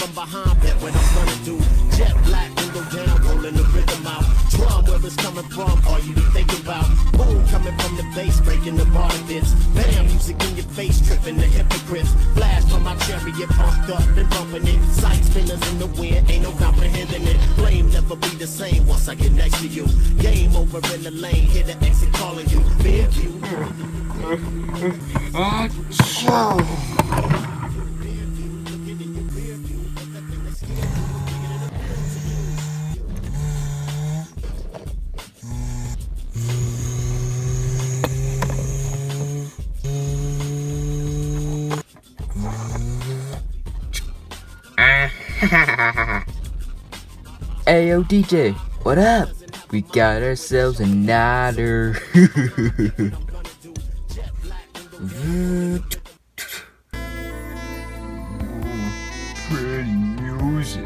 from behind, bet what I'm gonna do. Jet black, window down, rolling the rhythm out. Drum, where it's coming from, all you be thinking about. Boom, coming from the bass, breaking the bar bits. Bam, music in your face, tripping the hypocrites. Blast from my chariot, pumped up and bumping it. Sight spinners in the wind, ain't no comprehending it. Blame never be the same once I get next to you. Game over in the lane, hit the exit calling you. Fair ah, view. Ayo DJ, what up? We got ourselves another. Pretty music.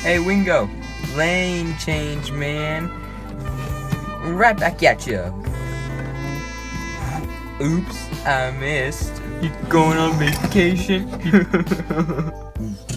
Hey Wingo, lane change man. Right back at ya. Oops, I missed. You going on vacation?